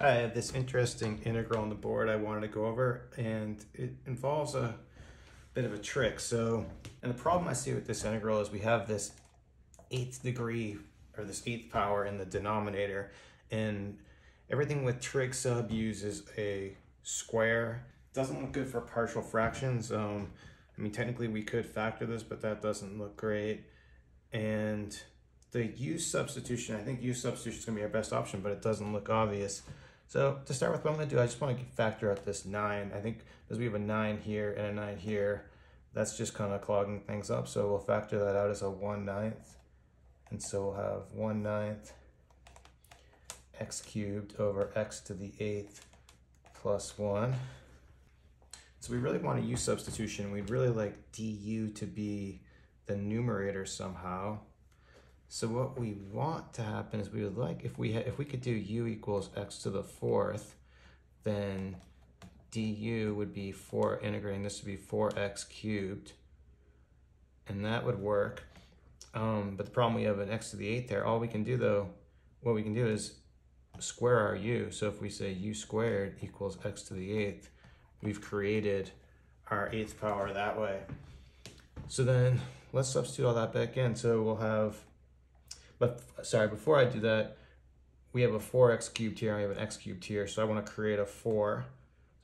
I have this interesting integral on the board I wanted to go over, and it involves a bit of a trick. So, and the problem I see with this integral is we have this eighth degree or this eighth power in the denominator, and everything with trig sub uses a square. Doesn't look good for partial fractions. Um, I mean, technically we could factor this, but that doesn't look great. And the u substitution, I think u substitution is gonna be our best option, but it doesn't look obvious. So to start with, what I'm gonna do, I just wanna factor out this nine. I think because we have a nine here and a nine here, that's just kind of clogging things up. So we'll factor that out as a one ninth. And so we'll have one ninth x cubed over x to the eighth plus one. So we really want to use substitution. We'd really like du to be the numerator somehow. So what we want to happen is we would like, if we, if we could do u equals x to the fourth, then du would be 4, integrating this would be 4x cubed. And that would work. Um, but the problem we have an x to the 8 there. All we can do though, what we can do is square our u. So if we say u squared equals x to the 8th, we've created our 8th power that way. So then let's substitute all that back in. So we'll have but sorry, before I do that, we have a 4x cubed here, We have an x cubed here, so I want to create a 4.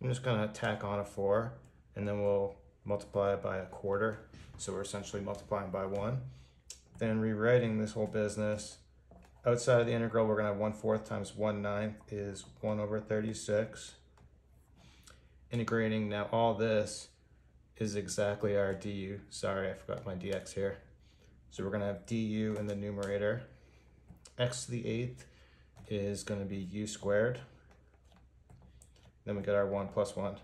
I'm just going to tack on a 4, and then we'll multiply it by a quarter. So we're essentially multiplying by 1. Then rewriting this whole business, outside of the integral, we're going to have 1 fourth times 1 ninth is 1 over 36. Integrating now all this is exactly our du. Sorry, I forgot my dx here. So we're gonna have du in the numerator. x to the eighth is gonna be u squared. Then we get our one plus one.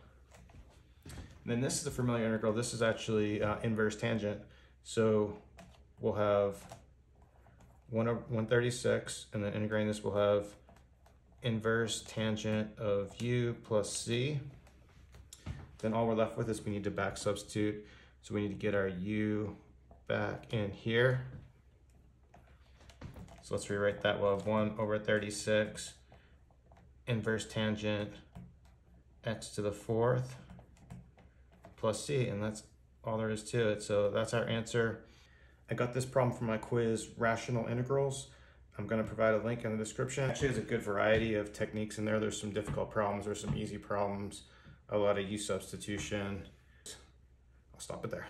And then this is a familiar integral. This is actually uh, inverse tangent. So we'll have 1 over 136, and then integrating this, we'll have inverse tangent of u plus c. Then all we're left with is we need to back substitute. So we need to get our u back in here. So let's rewrite that. We'll have 1 over 36 inverse tangent x to the fourth plus c, and that's all there is to it. So that's our answer. I got this problem from my quiz, Rational Integrals. I'm going to provide a link in the description. Actually, there's a good variety of techniques in there. There's some difficult problems, there's some easy problems, a lot of u substitution. I'll stop it there.